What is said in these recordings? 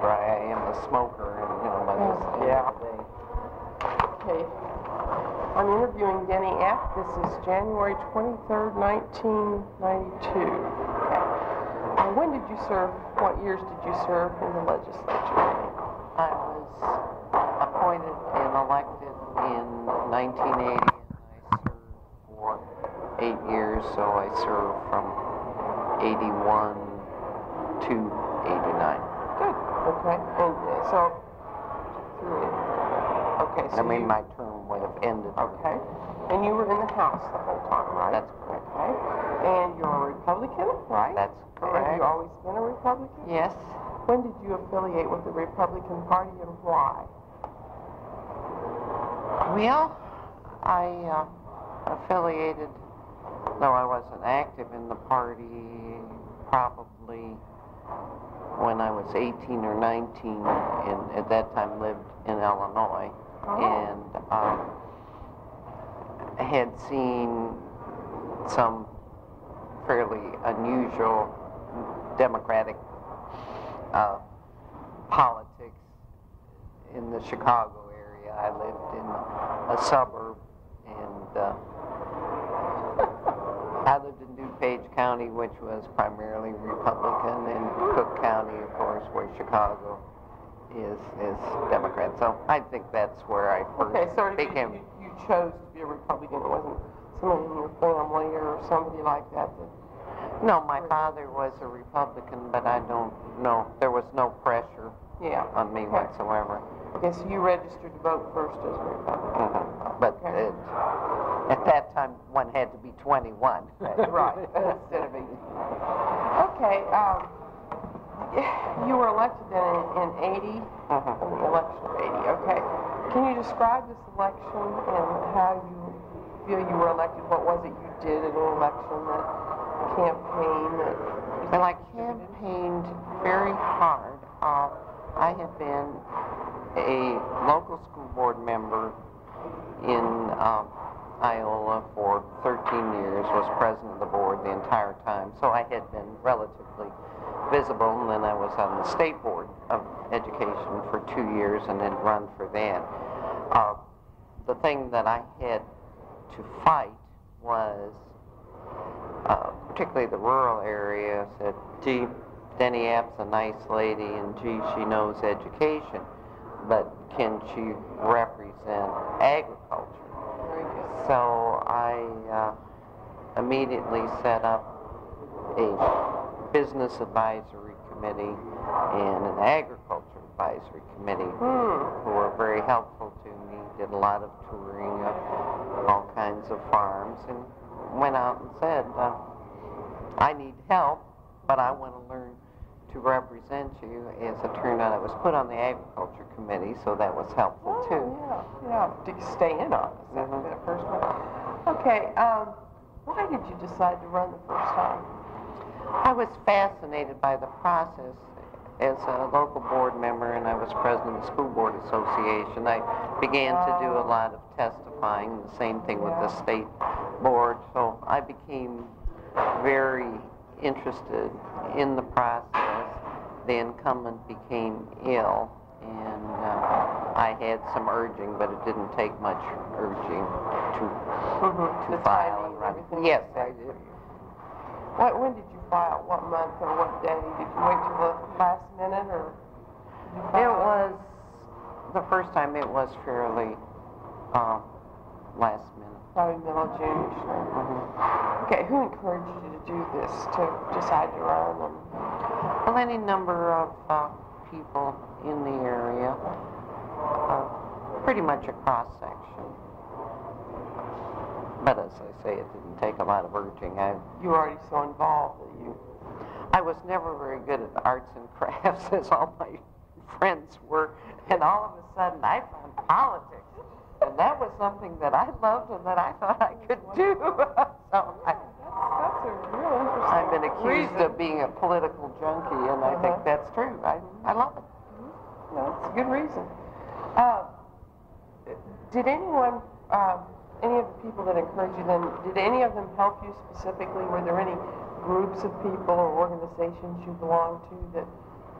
dry. I am a smoker, and you know, by this yeah. of the day. Okay. I'm interviewing Denny F. This is January 23rd, 1992. Uh, when did you serve? What years did you serve in the legislature? I was appointed and elected in 1980, and I served for eight years. So I served from 81 to 89. Good. Okay. And uh, so, through it. Okay. So I mean, my term would have ended. Okay. And you were in the House the whole time, right? That's correct. Okay. And you're a Republican, right? That's correct. Have you always been a Republican? Yes. When did you affiliate with the Republican Party and why? Well, I uh, affiliated, though I wasn't active in the party, probably when I was 18 or 19, and at that time lived in Illinois. And um, had seen some fairly unusual Democratic uh, politics in the Chicago area. I lived in a suburb, and uh, I lived in DuPage County, which was primarily Republican, and Cook County, of course, where Chicago is is Democrat. So I think that's where I first Okay, so you, became. you, you chose to be a Republican. It wasn't someone in your family or somebody like that. that No, my father was a Republican, but I don't know. There was no pressure yeah. on me Okay. whatsoever. Okay, so you registered to vote first as a Republican. Mhm. But Okay. it, at that time, one had to be 21. right. Instead of 18. Okay. Um, you were elected in, in 80, Mhm. in the election of 80. Okay. Can you describe this election and how you feel you were elected? What was it you did in the election, that campaign that Well, I campaigned very hard. Uh, I have been a local school board member in um, Iola for 13 years, was president of the board the entire time, so I had been relatively visible, and then I was on the state board of education for two years and then run for that. Uh, the thing that I had to fight was uh, particularly the rural areas, that gee, Denny Apt's a nice lady and gee, she knows education, but can she represent agriculture? So I uh, immediately set up a business advisory committee and an agriculture advisory committee Hmm. who were very helpful to me, did a lot of touring of all kinds of farms, and went out and said, uh, I need help, but I want to learn to represent you. As it turned out, I was put on the agriculture committee, so that was helpful Oh, too. yeah, yeah, to stay in on it. That Mhm. was the first one. Okay, um, why did you decide to run the first time? I was fascinated by the process as a local board member, and I was president of the School Board Association. I began to do a lot of testifying, the same thing with the state board. So I became very interested in the process. The incumbent became ill, and uh, I had some urging, but it didn't take much urging to Mm-hmm. to The file timing and and run. Yes, I did. What, when did you file? What month or what day? Did you wait till the last minute or? It was, the first time it was fairly uh, last minute. Probably middle June. Mhm. Okay, who encouraged you to do this, to decide to run and? Well, any number of uh, people in the area, uh, pretty much a cross-section. But as I say, it didn't take a lot of urging. I, You were already so involved that you, I was never very good at arts and crafts, as all my friends were, and all of a sudden I found politics. And that was something that I loved and that I thought I could do. so I, that's a real interesting I've been accused reason. of being a political junkie, and I Uh-huh. think that's true. I, I love it. No, it's a good reason. Uh, did anyone, uh, any of the people that encouraged you then, did any of them help you specifically? Were there any groups of people or organizations you belonged to that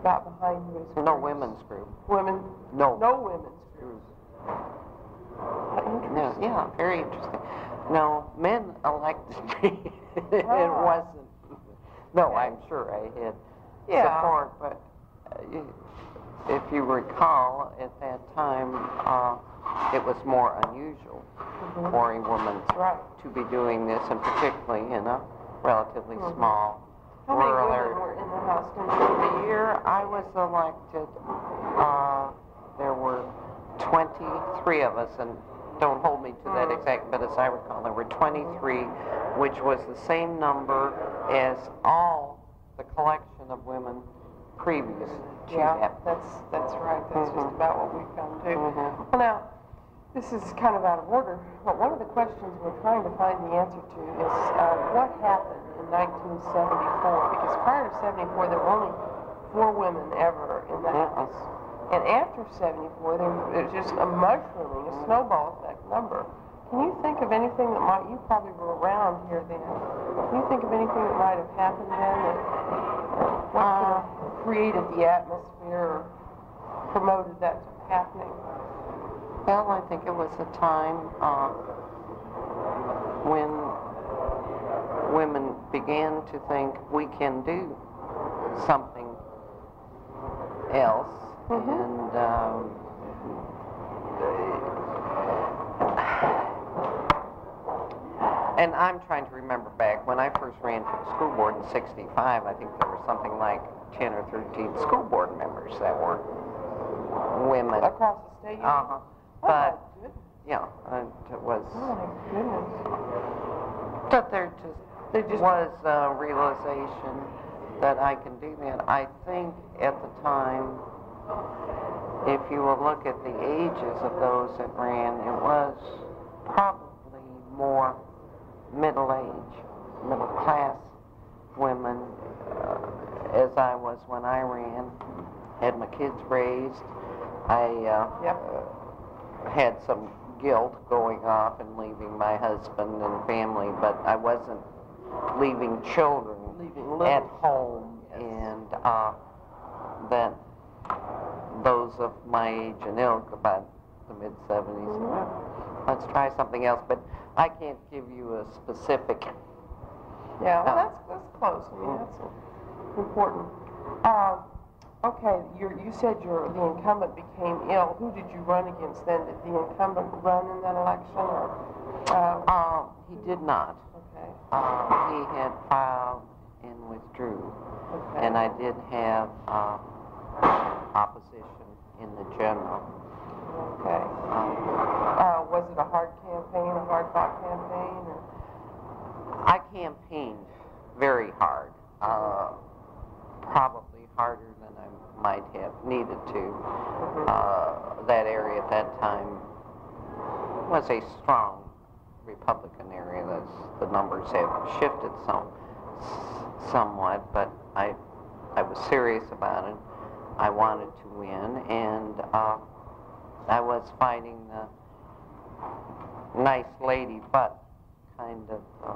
got behind you as No groups? women's group. Women? No. No women's groups? Interesting. yeah, very interesting. No, men elected me. It Ah. wasn't, no, I'm sure I had Yeah. support, but uh, if you recall, at that time, uh, it was more unusual Mhm. for a woman Right. to be doing this, and particularly in a relatively Mhm. small How rural area. were in the House The year I was elected, uh, there were 23 of us, and don't hold me to that Mm. exact, but as I recall, there were 23, which was the same number as all the collection of women previous to Yeah, that. that's, that's right, that's just Mhm. about what we found too. Mhm. Well, now, this is kind of out of order, but one of the questions we're trying to find the answer to is, uh, what happened in 1974? Because prior to 74, there were only four women ever in the Mhm. House. And after 74, there was just a mushrooming, a snowball effect number. Can you think of anything that might, you probably were around here then, can you think of anything that might have happened then that, what could created the atmosphere or promoted that happening? Well, I think it was a time uh, when women began to think we can do something else. And um, and I'm trying to remember back when I first ran for the school board in '65. I think there were something like 10 or 13 school board members that were women. Across the state? Uh-huh. Oh, But, yeah, it was, Oh, my goodness. but there just, They just- was a realization that I can do that. I think at the time, if you will look at the ages of those that ran, it was probably more middle age, middle class women, uh, as I was when I ran, had my kids raised. I uh, Yep. uh, had some guilt going off and leaving my husband and family, but I wasn't leaving children Leaving at home and uh, that those of my age and ilk about the mid 70s Yeah. let's try something else but i can't give you a specific Yeah, well, Uh, that's, that's close. I mean, that's important. Uh, okay, you're, you said your, the incumbent became ill. Who did you run against then? Did the incumbent run in that election or? Uh, uh, he did not okay, uh, he had filed and withdrew okay. and i did have uh, opposition in the general Okay. um, Uh, was it a hard campaign, a hard fought campaign or? I campaigned very hard, uh, probably harder than I might have needed to. Mhm. Uh, that area at that time was a strong Republican area. That's, the numbers have shifted some, somewhat, but I, I was serious about it. I wanted to win, and uh, I was fighting the nice lady but kind of uh,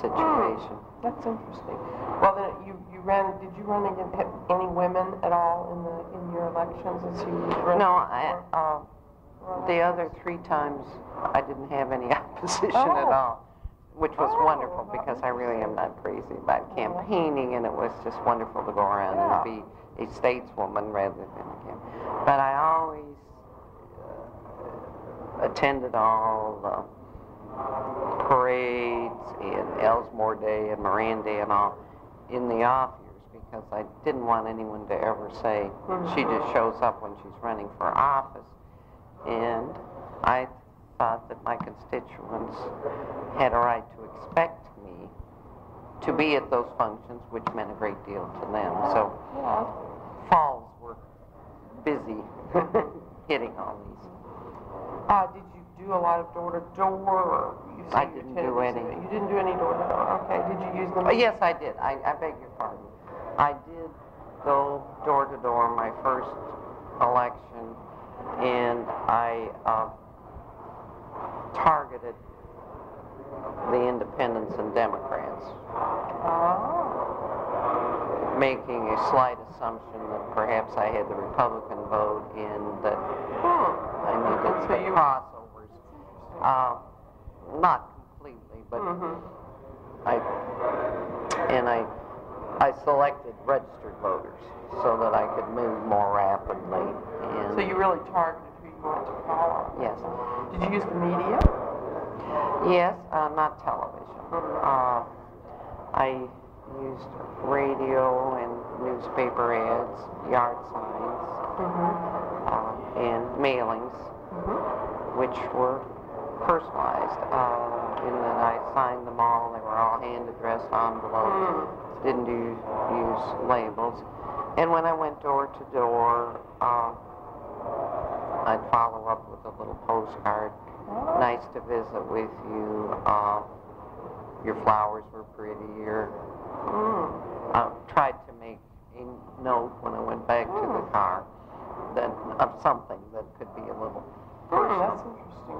situation. That's interesting. Well, then, you, you ran, did you run against any women at all in the, in your elections as you ran? No, I, uh, the other three times I didn't have any opposition at Oh. all, which was Oh, wonderful because I really am not crazy about campaigning, and it was just wonderful to go around Yeah. and be a stateswoman rather than a camp. But I always uh, attended all the parades and Elsmore Day and Moran Day and all in the off years because I didn't want anyone to ever say she just shows up when she's running for office. And I thought that my constituents had a right to expect to be at those functions, which meant a great deal to them. So Yeah. falls were busy hitting all these. Uh, did you do a lot of door to door you I didn't do any. You didn't do any door to door, okay. Did you use them? Uh, yes, I did. I, I beg your pardon. I did go door to door my first election, and I uh, targeted the independents and Democrats Oh, making a slight assumption that perhaps I had the Republican vote and that Hmm. I needed So the you- crossovers. Uh, not completely, but Mhm. I, and I, I selected registered voters so that I could move more rapidly. And So you really targeted who you wanted to follow? Yes. Did you use the media? Yes, uh, not television. Uh, I used radio and newspaper ads, yard signs, Mm-hmm. uh, and mailings, Mm-hmm. which were personalized. Uh, in that I signed them all. They were all hand addressed envelopes. Didn't do, use labels. And when I went door to door, uh, I'd follow up with a little postcard. Nice to visit with you. Uh, your flowers were pretty. Mm. I tried to make a note when I went back to the car that of something that could be a little Hmm, personal. that's interesting.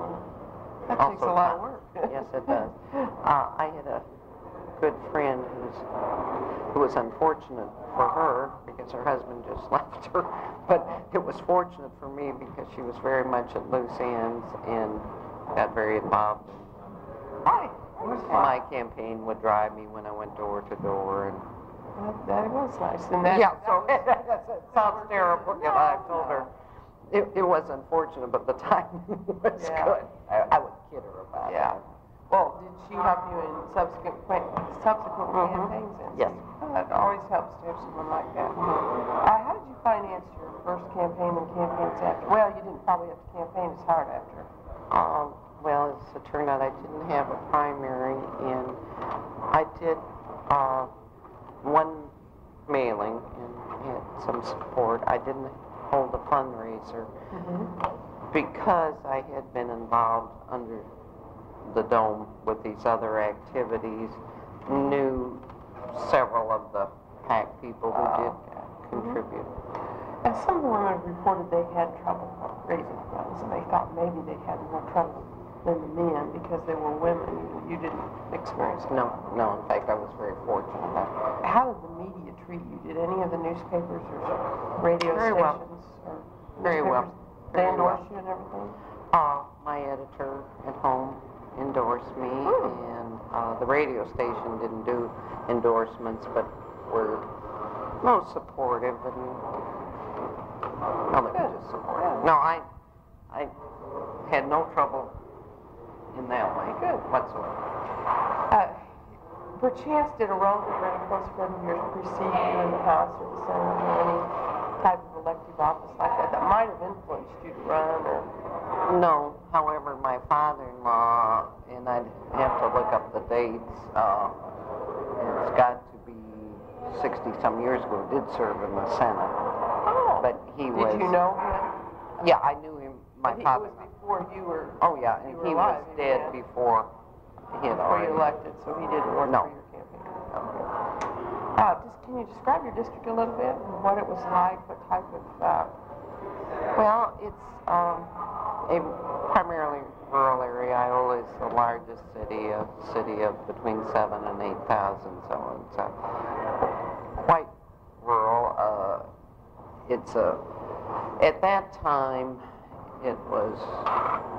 That takes a lot of work. yes, it does. Uh, I had a good friend who's, who was unfortunate for her because her husband just left her, but it was fortunate for me because she was very much at loose ends and got very involved. Hi. My campaign would drive me when I went door to door, and That, that was nice. And that, yeah, that so was- it sounds terrible. No, Yeah, I told no. her it, it was unfortunate, but the timing was Yeah. good. I, I would kid her about Yeah. it. Well, did she help you in subsequent qu- subsequent Mhm. campaigns? then? Yes. That always helps to have someone like that. Uh, how did you finance your first campaign and campaigns after? Well, you didn't probably have to campaign as hard after. Um, well, as it turned out, I didn't have a primary, and I did uh, one mailing and had some support. I didn't hold a fundraiser because I had been involved under the dome with these other activities, knew several of the PAC people who did contribute. And some women reported they had trouble raising funds, and they thought maybe they had more trouble than the men because they were women. You, didn't experience that. No, no, in fact, I was very fortunate. How did the media treat you? Did any of the newspapers or radio Very well. stations or Very well. They Very well. you and everything? Uh, my editor at home endorsed me, Hmm. and uh, the radio station didn't do endorsements, but were most supportive and were Good. just supportive. Yeah. No, I, I had no trouble in that way Good. whatsoever. Uh, perchance, did a relative or any close friend of yours precede you in the House or the any type of elective office like that that might have influenced you to run or? No, however, my father-in-law, and I'd have to look up the dates, uh, it's got to be 60-some years ago, did serve in the Senate. Oh. But he Did was... you know him? Yeah, I knew him, my he- father. Was before you were, Oh, yeah, and he was alive, dead yeah. before he had already... elected, so he didn't work No. for your campaign. Uh, just, can you describe your district a little bit, and what it was like, what type of, uh, Well, it's um, a primarily rural area. Iola is the largest city, a city of between seven and eight thousand, so it's uh, quite rural. Uh, it's a at that time it was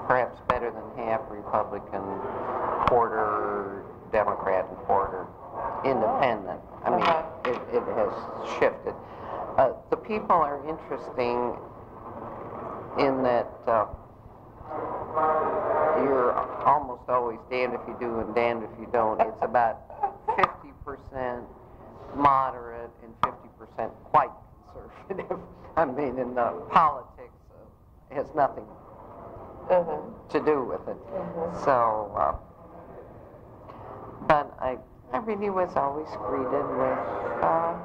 perhaps better than half Republican, quarter Democrat, and quarter independent. I mean, Uh-huh. it, it has shifted. Uh, the people are interesting in that uh, you're almost always damned if you do and damned if you don't. It's about 50% moderate and 50% quite conservative. I mean, in the politics, uh, it has nothing uh to do with it. Mhm. So, uh, but I, I really was always greeted with uh,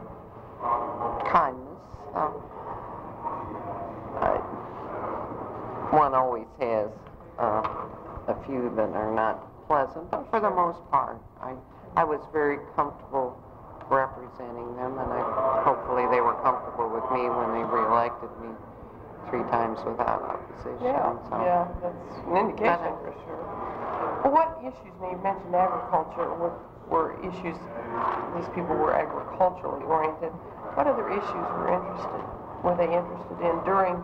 kindness. Uh, I, one always has uh, a few that are not pleasant, but for the most part, I, I was very comfortable representing them, and I, hopefully they were comfortable with me when they reelected me three times without opposition. Yeah, so. yeah, that's an indication for sure. Well, what issues, now you mentioned agriculture, would, were issues, these people were agriculturally oriented. What other issues were interested, were they interested in during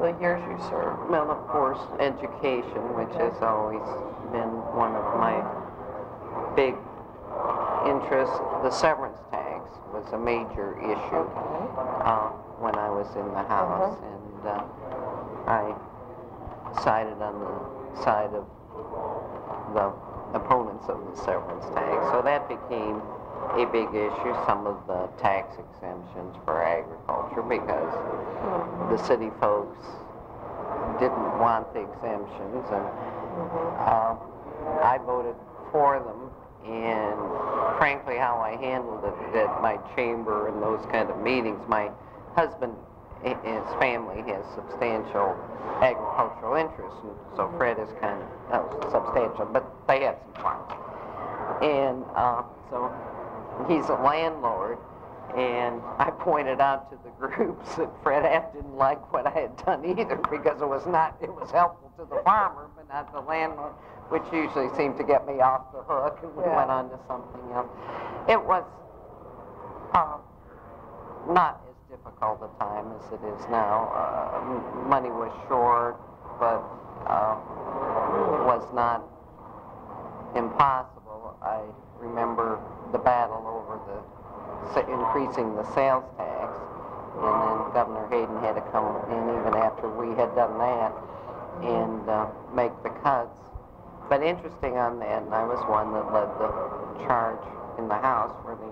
the years you served? Well, of course, education, which has always been one of my big interests. The severance tax was a major issue Okay. uh, when I was in the House, Uh-huh. and uh, I sided on the side of the opponents of the severance tax. So that became a big issue. Some of the tax exemptions for agriculture, because the city folks didn't want the exemptions, and uh, I voted for them. And frankly, how I handled it at my chamber and those kind of meetings, my husband, his family has substantial agricultural interests, and so Fred is kind of uh, substantial, but they have some farms. And uh, so he's a landlord, and I pointed out to the groups that Fred Apt didn't like what I had done either because it was not, it was helpful to the farmer, but not the landlord, which usually seemed to get me off the hook, and we Yeah. went on to something else. It was uh, not as difficult a time as it is now. Uh, money was short, but uh, was not impossible. I remember the battle over the increasing the sales tax, and then Governor Hayden had to come in even after we had done that and uh, make the cuts. But interesting on that, and I was one that led the charge in the House for the,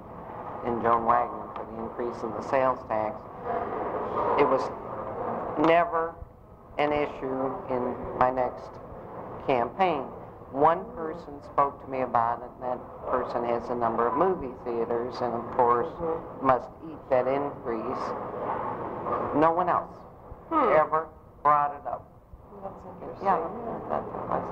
in Joan Wagnon increase in the sales tax. It was never an issue in my next campaign. One person spoke to me about it, and that person has a number of movie theaters, and of course must eat that increase. No one else Hmm. ever brought it up. That's interesting. Yeah, that was,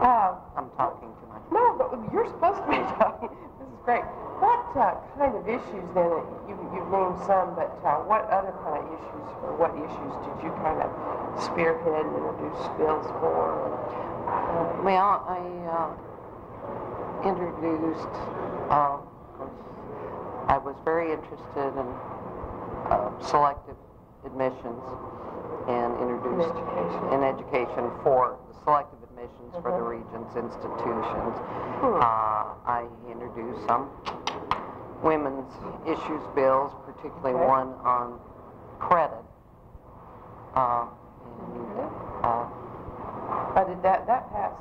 Uh, I'm talking too much. No, but you're supposed to be talking. This is great. What uh, kind of issues then? You, you've named some, but uh, what other kind of issues, or what issues did you kind of spearhead and introduce bills for? Uh, Well, I uh, introduced, uh, I was very interested in uh, selective admissions and introduced education. in education for the selective admissions for the Mhm. Regents institutions. Hmm. Uh, I introduced some women's issues bills, particularly one on credit. Uh, and, uh, did that that passed?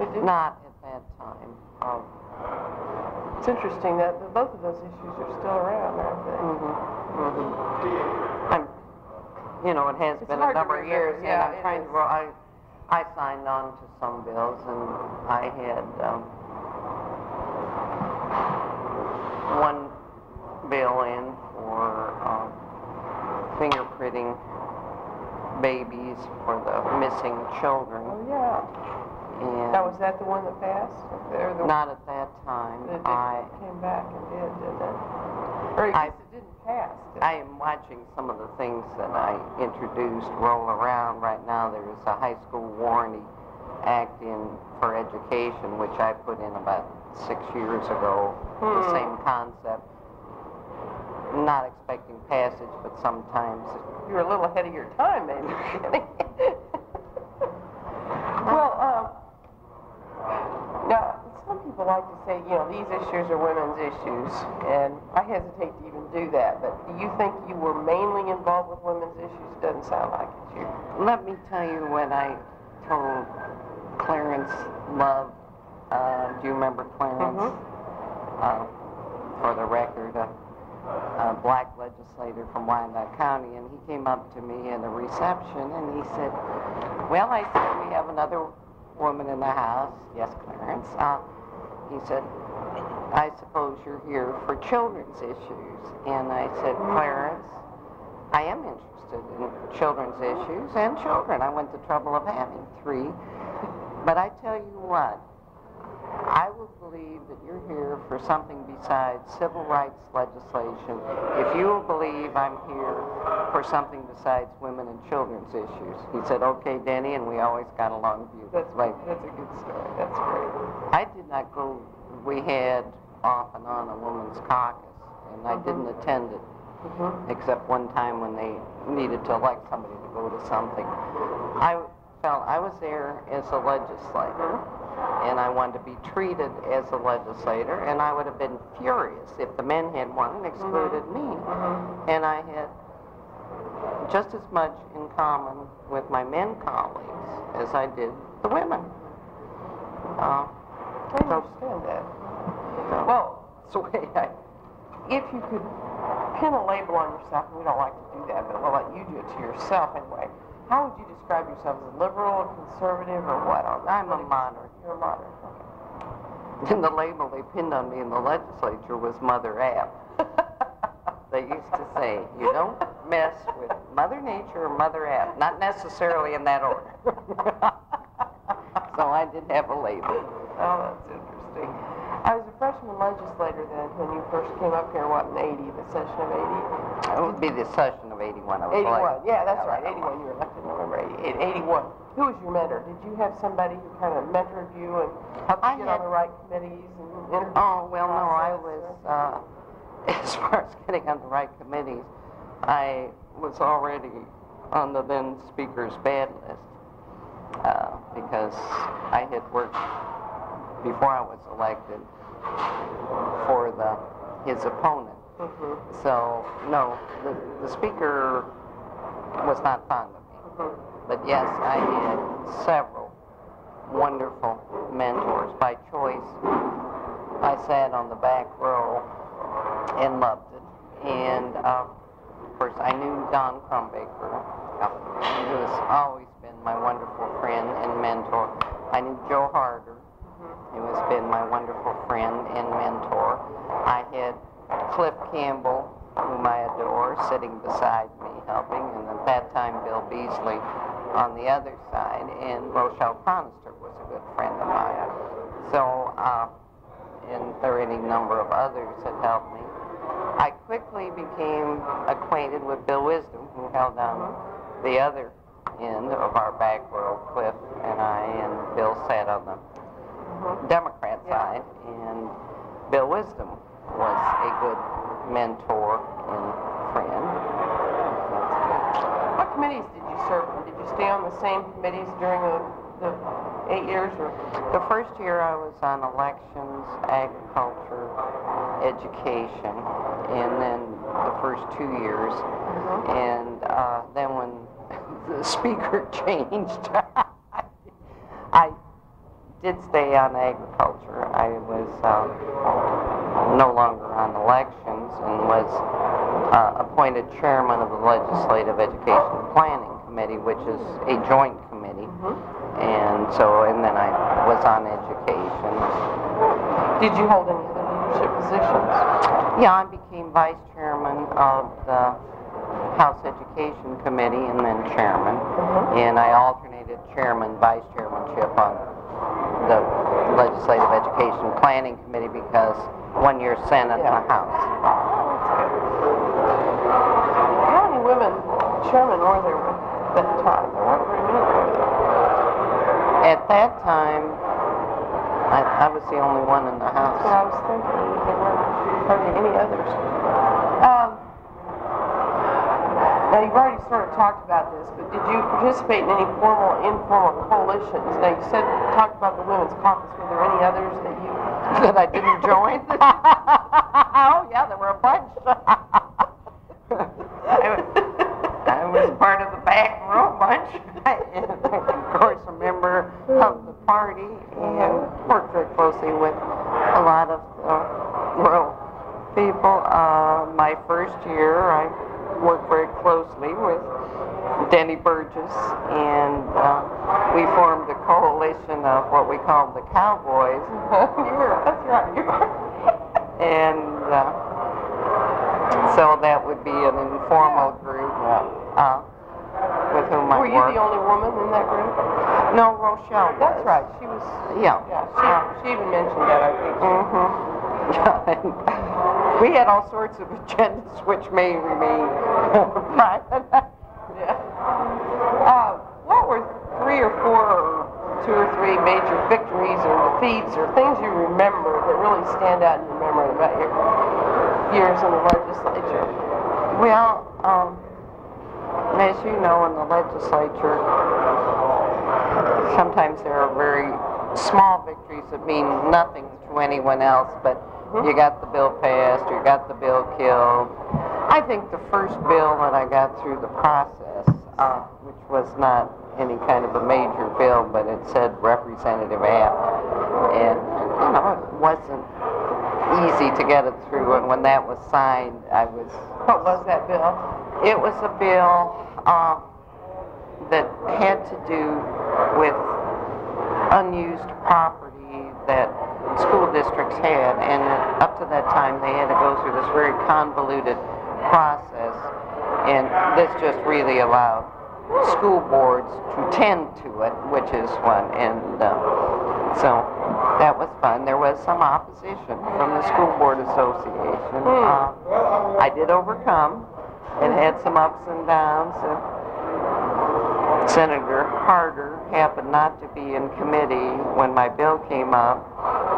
It? Not at that time. Um, It's interesting that the, both of those issues are still around, aren't they? mhm, mhm. I'm, you know, it has It's been a number of years, and Yeah, I'm trying is. to, well, I, I signed on to some bills, and I had, um, one bill in for, um, fingerprinting babies for the missing children, Oh yeah. and Now was that the one that passed? Or the not at that time. that I, came back and did, didn't it? Or I it didn't pass. did? I am watching some of the things that I introduced roll around right now. There is a high school warranty act in for education, which I put in about six years ago. The Hmm. same concept. Not expecting passage, but sometimes You're a little ahead of your time, maybe. well, um, now some people like to say, you know, these issues are women's issues, and I hesitate to even do that. But do you think you were mainly involved with women's issues? Doesn't sound like it. You. Let me tell you what I told Clarence Love. Uh, do you remember Clarence? Mhm. Uh, for the record, a, a black legislator from Wyandotte County, and he came up to me at a reception and he said, "Well, I said we have another woman in the house. Yes, Clarence. Uh, he said, I suppose you're here for children's issues. And I said, Clarence, I am interested in children's issues and children. I went the trouble of having three. But I tell you what, I will believe that you're here for something besides civil rights legislation. If you will believe I'm here for something besides women and children's issues. He said, okay, Denny, and we always got along That's beautifully. that's a good story. That's great. I did not go we had off and on a women's caucus, and I didn't attend it, Mhm. except one time when they needed to elect somebody to go to something. I felt I was there as a legislator, and I wanted to be treated as a legislator, and I would have been furious if the men had won and excluded me. Mhm. And I had just as much in common with my men colleagues as I did the women. Uh, I understand that. so Well, so I, if you could pin a label on yourself, and we don't like to do that, but we'll let you do it to yourself anyway. How would you describe yourself as a liberal, conservative, or what? I'm a politics? You're a moderate. And the label they pinned on me in the legislature was Mother Apt. They used to say, you don't mess with Mother Nature or Mother Apt, not necessarily in that order. so I did have a label. Oh, that's interesting. I was a freshman legislator then when you first came up here, what, in 80, the session of 80? It would be the session of 81 I was 81, elected. yeah, that's right, 81, you were elected in November 80, 81. Who was your mentor? Did you have somebody who kind of mentored you and helped you get on the right committees and Oh, well, no, I was, uh, as far as getting on the right committees, I was already on the then speaker's bad list, uh, because I had worked, before I was elected, for the, his opponent. Mhm, So, no, the, the speaker was not fond of me. mhm. But yes, I had several wonderful mentors by choice. I sat on the back row and loved it. And uh, of course, I knew Don Crumbaker, who has always been my wonderful friend and mentor. I knew Joe Harder, who has been my wonderful friend and mentor. I had Cliff Campbell, whom I adore, sitting beside me helping, and at that time Bill Beasley on the other side, and Rochelle Chronister was a good friend of mine. So, uh, and there are any number of others that helped me. I quickly became acquainted with Bill Wisdom, who held down the other end of our back row, Cliff and I, and Bill sat on the Democrat Yeah. side, and Bill Wisdom was a good mentor and friend. What committees did you serve in? Did you stay on the same committees during the, the eight years or? The first year I was on elections, agriculture, education, and then the first two years. And uh, then when the speaker changed, I did stay on agriculture. I was um, no longer on elections and was uh, appointed chairman of the Legislative Education Planning Committee, which is a joint committee. And so, and then I was on education. Did you hold any other leadership positions? Yeah, I became vice chairman of the House Education Committee and then chairman. And I alternated chairman, vice chairmanship on the Legislative Education Planning Committee because one year Senate and Yeah. the House. Chairmen were there at that time? There weren't very many, were there? At that time, I, I was the only one in the That's what I was thinking. There weren't hardly any others. Um, now, you've already sort of talked about this, but did you participate in any formal, or informal coalitions? Now, you said, talked about the Women's Caucus. Were there any others that you? that I didn't join? oh, yeah, there were a bunch. I, was, I was part of the back row bunch. and of course, a member of the party and worked very closely with a lot of uh, rural people. Uh, my first year, I worked very closely with And uh, we formed a coalition of what we called the Cowboys. you were. That's right. You were. And uh, so that would be an informal group uh, with whom I Were you worked. the only woman in that group? No, Rochelle was. That's right. She was. Yeah. Yeah. She, she even mentioned that. I think. Mm-hmm. we had all sorts of agendas which may remain private. Yeah. Uh, what were three or four two or three major victories or things you remember that really stand out in your memory about your years in the legislature? Well, um, as you know, in the legislature, sometimes there are very small victories that mean nothing to anyone else, but you got the bill passed, you got the bill killed. I think the first bill that I got through the process, uh, which was not any kind of a major bill, but it said Representative Apt, and you know it wasn't easy to get it through. And when that was signed, I was What was that bill? it was a bill uh, that had to do with unused property that school districts had, and up to that time, they had to go through this very convoluted process, and this just really allowed school boards to tend to it, which is one, and uh, so that was fun. There was some opposition from the School Board Association. Uh, I did overcome. It had some ups and downs. Uh, Senator Harder happened not to be in committee when my bill came up.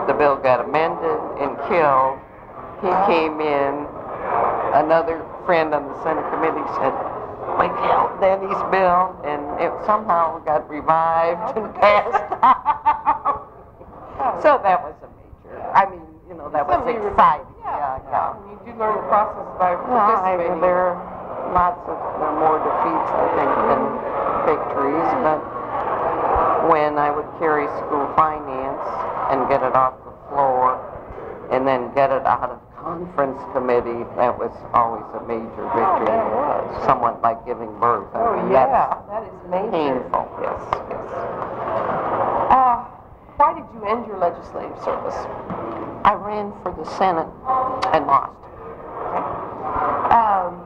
The bill got amended and killed. He came in. Another friend on the Senate committee said, we killed Denny's bill, and it somehow got revived and passed. so that was a major. I mean, you know, that was exciting. remember. Yeah, yeah. You do learn the process by Well, I, participating. there are lots of there are more defeats, I think, than victories, but when I would carry school finance and get it off the floor and then get it out of conference committee, that was always a major victory. that was. Somewhat like giving birth. I Oh, mean, yeah, that is major. painful, yes, yes. Uh, why did you end your legislative service? I ran for the Senate and lost. Um,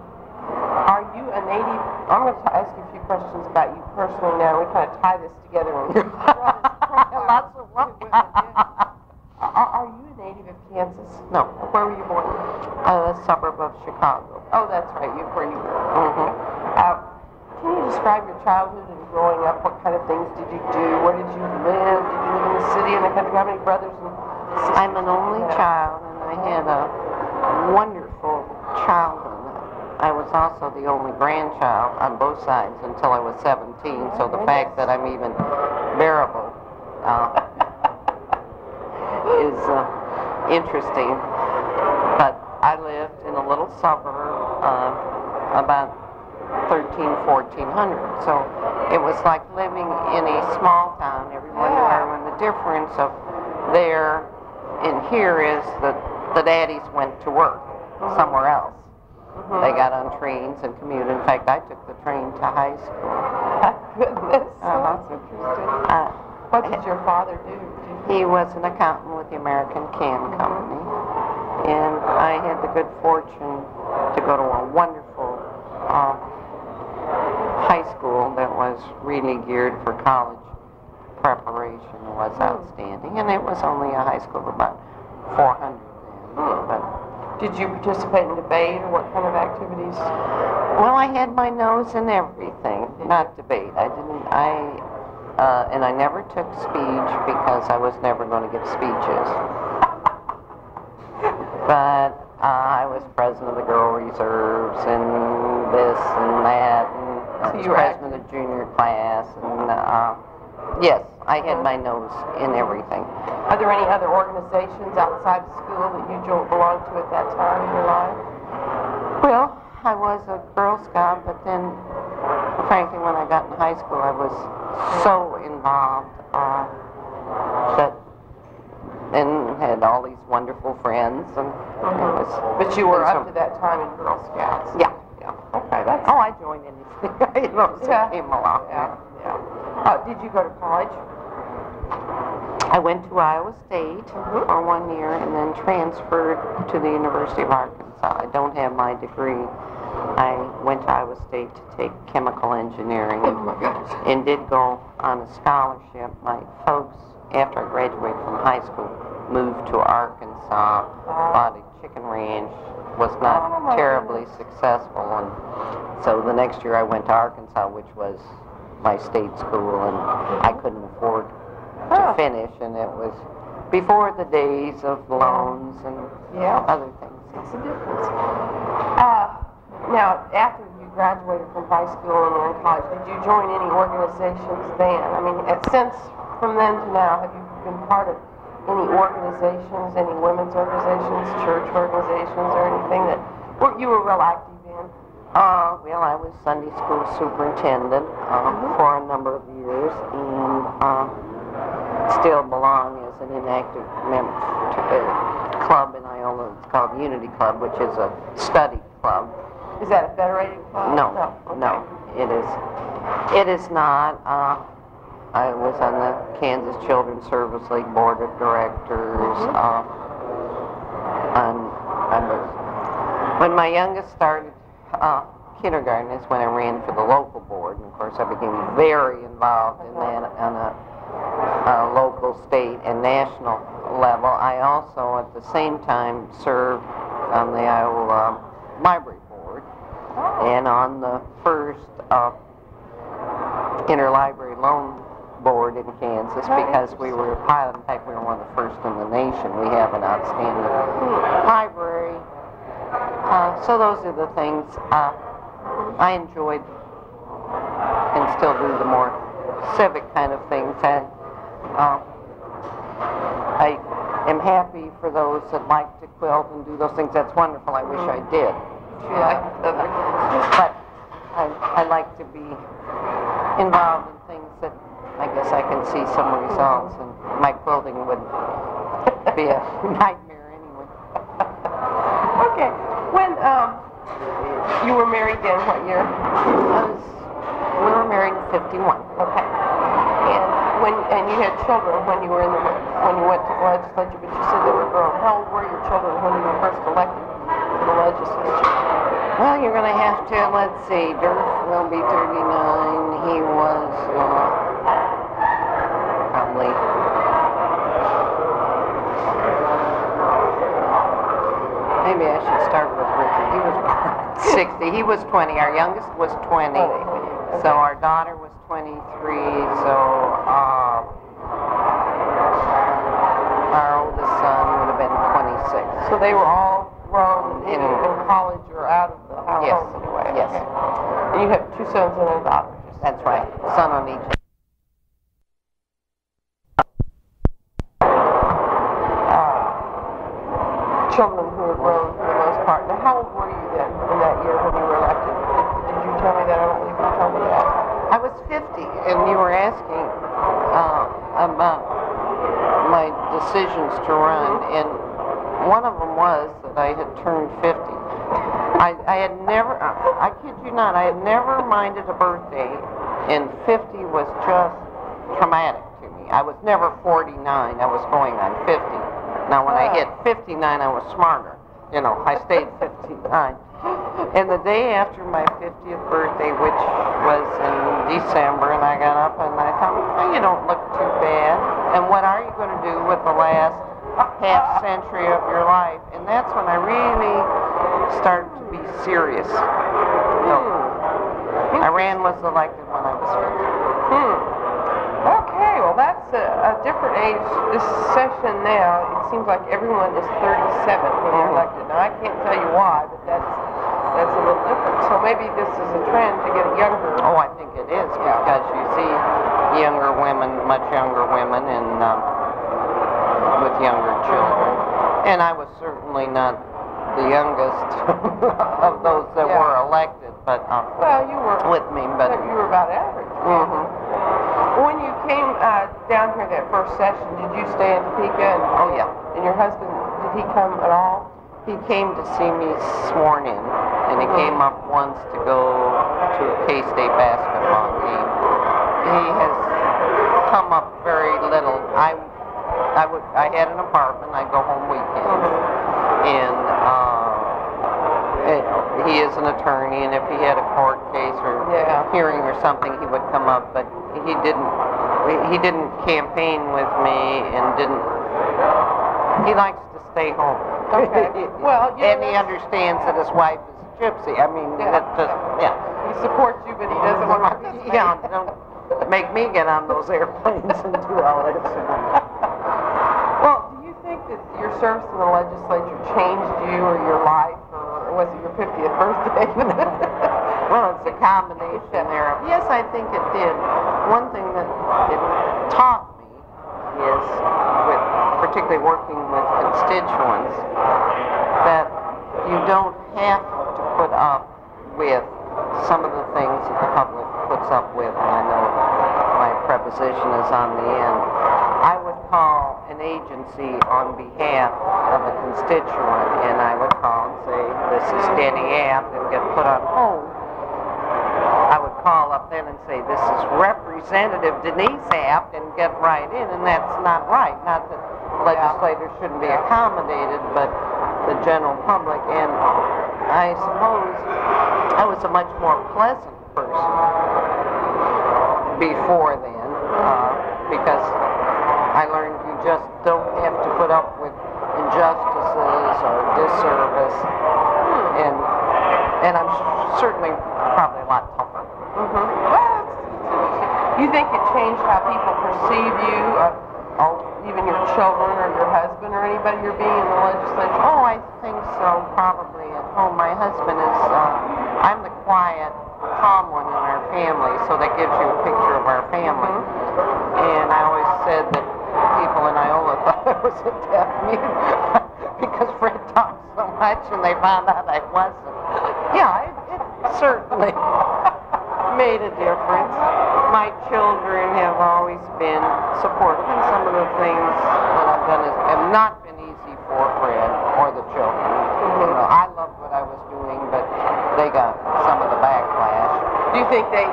are you a native? I'm going to ask you a few questions about you personally now. We kind of tie this together. And Lots of luck. Are, are you a native of Kansas? No, Where were you born? a suburb of Chicago. Oh, that's right. You where you were. Mhm. Uh, can you describe your childhood and growing up? What kind of things did you do? Where did you live? Did you live in the city and the country? How many brothers and sisters? I'm an only Yeah. child, and I had a wonderful childhood. I was also the only grandchild on both sides until I was 17, so the fact that I'm even bearable uh, is uh, interesting. But I lived in a little suburb uh, about 13, 1400. So it was like living in a small town. Everyone knew Yeah. everyone. The difference of there and here is that the daddies went to work somewhere else. They got on trains and commuted. In fact, I took the train to high school. Goodness. Uh-huh. That's interesting. Uh, What did your father do? He was an accountant with the American Can Company, and I had the good fortune to go to a wonderful uh, high school that was really geared for college preparation. Was outstanding, and it was only a high school of about 400 then. But, Did you participate in debate or what kind of activities? well, I had my nose in everything, not debate. I didn't. I uh, and I never took speech because I was never going to give speeches. But uh, I was president of the Girl Reserves and this and that, and So you president of the junior class, and uh, yes, I had my nose in everything. Are there any other organizations outside of school that you belonged to at that time in your life? Well, I was a Girl Scout, but then, frankly, when I got in high school, I was so involved uh, and had all these wonderful friends, and it was. But you were up to that time in Girl Scouts? Yeah, yeah. Okay, that's... Oh, I joined anything, you know, as Yeah. came along. Yeah, yeah. Uh, did you go to college? I went to Iowa State for one year and then transferred to the University of Arkansas. I don't have my degree. I went to Iowa State to take chemical engineering Oh, and did go on a scholarship. My folks, after I graduated from high school, moved to Arkansas, bought a chicken ranch, was Oh, not terribly successful, and so the next year I went to Arkansas, which was my state school, and I couldn't afford to finish, and it was before the days of loans and Yeah. other things. That's the difference. Uh, now, after you graduated from high school and were in college, did you join any organizations then? I mean, since from then to now, have you been part of any organizations, any women's organizations, church organizations, or anything that were, you were real active in? Uh, well, I was Sunday school superintendent uh, for a number of years, and uh, still belong as an inactive member to a club in Iola. It's called Unity Club, which is a study club. Is that a federated club? No, okay. no, it is. It is not. Uh, I was on the Kansas Children's Service League Board of Directors. Uh, and I was when my youngest started uh, kindergarten is when I ran for the local board, and of course I became very involved in that on a, a local, state, and national level. I also, at the same time, served on the Iola Library Board and on the first uh, interlibrary loan board in Kansas because we were a pilot. In fact, we were one of the first in the nation. We have an outstanding library. Uh, so those are the things uh, I enjoyed and still do the more civic kind of things. And, uh, I am happy for those that like to quilt and do those things. That's wonderful. I wish I did. Yeah. But I, I like to be involved in things that I guess I can see some results, and my quilting would be a nightmare anyway. Okay. When um, you were married then, what year? I was, we were married in 51. Okay. And when and you had children when you were in the when you went to the legislature, but you said they were grown. How old were your children when you were first elected to the legislature? Well, you're going to have to, let's see, Durf will be 39. He was uh, Maybe I should start with Richard. He was 60. He was 20. Our youngest was 20. So our daughter was 23. So uh, our oldest son would have been 26. So they were all grown, Mm. in college or out of the house Yes. anyway. Yes. Okay. And you have two sons and a daughter. That's right. Son on each. Children who were grown for the most part. Now, how old were you then in that year when you were elected? Did, did you tell me that? I don't believe you told me that. I was 50, and you were asking uh, about my decisions to run, and one of them was that I had turned 50. I, I had never, I kid you not, I had never minded a birthday, and 50 was just traumatic to me. I was never 49, I was going on 50. Now, when I hit 59, I was smarter. You know, I stayed 59. And the day after my 50th birthday, which was in December, and I got up and I thought, well, you don't look too bad. And what are you going to do with the last half century of your life? And that's when I really started to be serious. Hmm. So, I ran was elected when that's a, a different age. This session now, it seems like everyone is 37 when they're elected. Now I can't tell you why, but that's that's a little different. So maybe this is a trend to get younger. Oh, I think it is because you see younger women, much younger women, and um, with younger children. And I was certainly not the youngest of those that Yeah. were elected, but um, Well, you were. with me. But you were about average. came uh, down here that first session, did you stay in Topeka? And, oh yeah, and your husband, did he come at all? he came to see me sworn in, and he came up once to go to a K-State basketball game. He has come up very little. I, I would, I had an apartment. I go home weekends, and uh, he is an attorney, and if he had a court case or Yeah. hearing or something, he would come up. But he didn't. He didn't campaign with me, and didn't. He likes to stay home. Okay. Well, know, and he understands that his wife is a gypsy. I mean, Yeah. that's just yeah. He supports you, but he doesn't want to. Yeah, don't, make me get on those airplanes and do all that. Well, do you think that your service in the legislature changed you or your life, or was it your 50th birthday? Well, it's a combination there. Yes, I think it did. It taught me is, with particularly working with constituents, that you don't have to put up with some of the things that the public puts up with. And I know my preposition is on the end. I would call an agency on behalf of a constituent, and I would call and say, "This is Denny Apt," and get put on hold. I would call up then and say, this is Representative Denise Apt, and get right in, and that's not right. Not that legislators shouldn't be accommodated, but the general public. And I suppose I was a much more pleasant person before then, uh, because I learned you just don't have to put up with injustices or disservice, and and I'm certainly probably a lot tougher. Mhm. Well, you think it changed how people perceive you, uh, or even your children or your husband or anybody you're being in the legislature? Oh, I think so, probably at home. My husband is, uh, I'm the quiet, calm one in our family, so that gives you a picture of our family. And I always said that people in Iola thought I was a deaf mute because Fred talked so much and they found out I wasn't. Yeah, it, it certainly made a difference. My children have always been supportive, and some of the things that I've done is, have easy for Fred or the children. You know, I loved what I was doing, but they got some of the backlash. Do you think they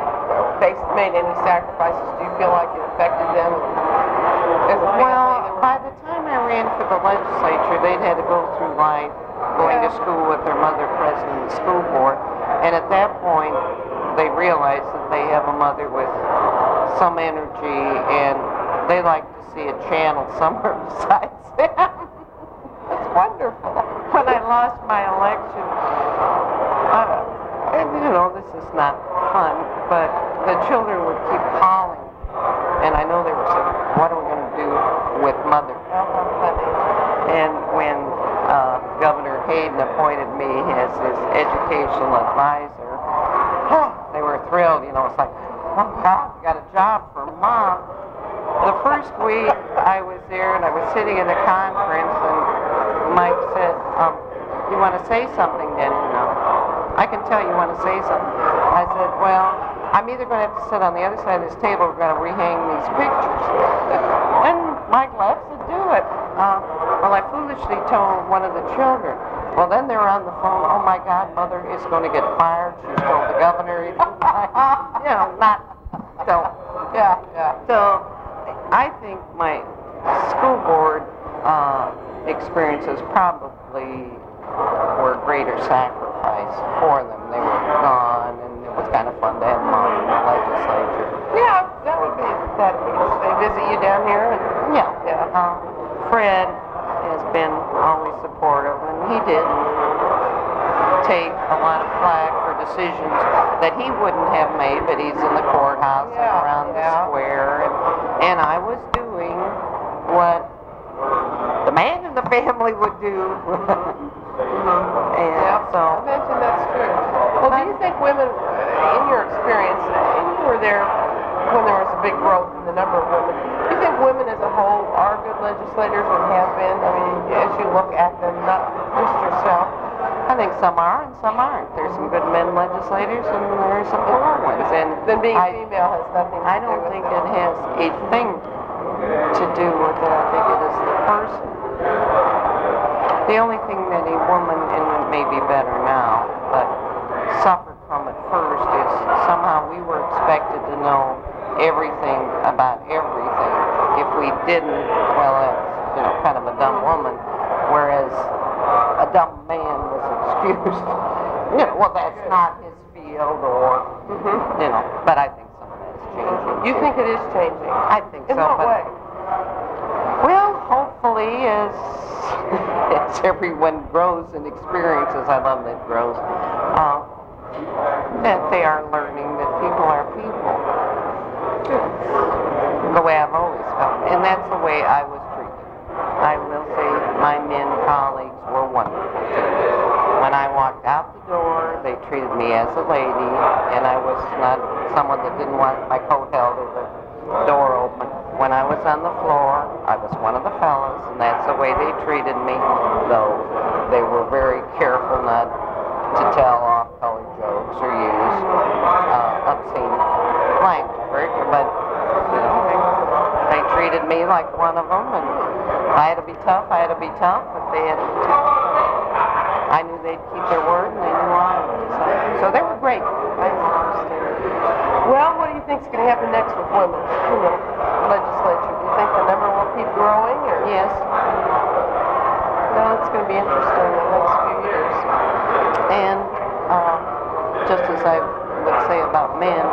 they made any sacrifices? Do you feel like it affected them as? Well, by the time I ran for the legislature, they'd had to go through life, going to school with their mother president of the school board, and at that point, they realized that they have a mother with some energy, and they like to see a channel somewhere besides them. Wonderful. when I lost my election, uh, and you know, this is not fun, but the children would keep calling, and I know they were saying, "What are we going to do with mother?" And when uh, Governor Hayden appointed me as his educational advisor, they were thrilled. You know, it's like, "Oh God, we got a job for mom." The first week I was there, and I was sitting in the conference, and Mike said, um, "You want to say something, then?" No. I can tell you want to say something. I said, "Well, I'm either going to have to sit on the other side of this table, or we're going to rehang these pictures." and Mike laughed to do it. Uh, well, I foolishly told one of the children. Well, then they were on the phone. Oh my God, mother is going to get fired. She's told the governor. you know, not don't. Yeah, yeah. So I think my school board uh, experiences probably were a greater sacrifice for them. They were gone, and it was kind of fun to have mom in the legislature. Yeah, that would be, that'd be, they visit you down here and, Yeah. yeah. Uh, Fred has been always supportive, and he didn't take a lot of flack for decisions that he wouldn't have made, but he's in the courthouse Yeah, and around yeah. the square, and, and I was doing what the man in the family would do. and Yeah, so, I mentioned that's true. Well, do you think women, in your experience, and you were there when there was a big growth in the number of women, do you think women as a whole are good legislators and have been? I mean, as you look at them, not uh, just yourself. I think some are and some aren't. There's some good men legislators, and there's some poor ones. And Then being I, female has nothing to I do don't think it. it has a thing to do with it. I think it is the person. The only thing that a woman, and it may be better now, but suffered from at first is somehow we were expected to know everything about everything. If we didn't, well, that's, you know, kind of a dumb woman. Whereas a dumb man was excused. you well, that's not his field or, Mhm. you know, but I think some of that's changing. You think it is changing? I think In so. what but, way? Well, hopefully, as as everyone grows and experiences, I love that grows, uh, that they are learning that people are people. Yeah. The way I've always felt, and that's the way I was treated. I will say my men colleagues were wonderful to me. When I walked out the door, they treated me as a lady, and I was not someone that didn't want my coat held or the door open. When I was on the floor, I was one of the fellows, and that's the way they treated me, though they were very careful not to tell off-color jokes or use uh, obscene language. But you know, they, they treated me like one of them, and I had to be tough, I had to be tough. If they had to be tough, I knew they'd keep their word, and they knew I would. So, they were great. Well, what do you think is going to happen next with women in the legislature? Do you think the number will keep growing, or Yes, no? It's going to be interesting in the next few years. and um, just as I would say about men,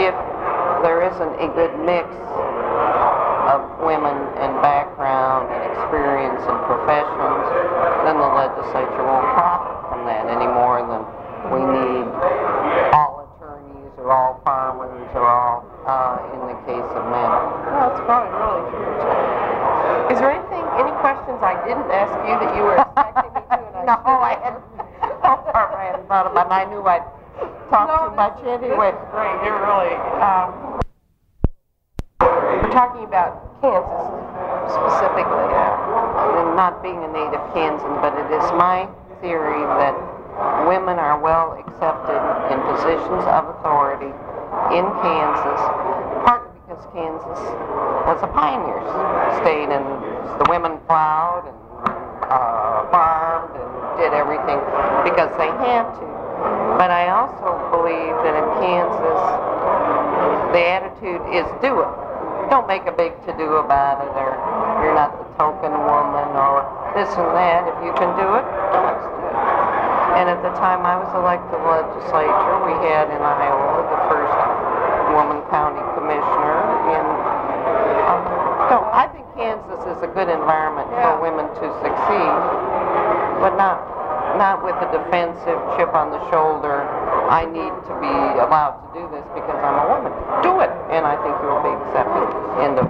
if there isn't a good mix of women and background and experience and professions, then the legislature won't profit from that any more than we need all attorneys or all farmers or all, uh, in the case of men. Well, it's probably really true. Is there anything, any questions I didn't ask you that you were expecting me to, and I No, I hadn't, I hadn't thought about it, I knew I'd talk No, too much anyway. This is great, it really, um, we're talking about Kansas specifically now. and not being a native Kansan, but it is my theory that women are well accepted in positions of authority in Kansas, because Kansas was a pioneer state and the women plowed and uh, farmed and did everything because they had to. But I also believe that in Kansas, the attitude is do it. Don't make a big to-do about it, or you're not the token woman, or this and that. If you can do it, let's do it. And at the time I was elected to legislature, we had in Iola the first woman county commissioner, so I think Kansas is a good environment yeah. for women to succeed, but not not with a defensive chip on the shoulder. I need to be allowed to do this because I'm a woman. Do it, and I think you will be accepted. End of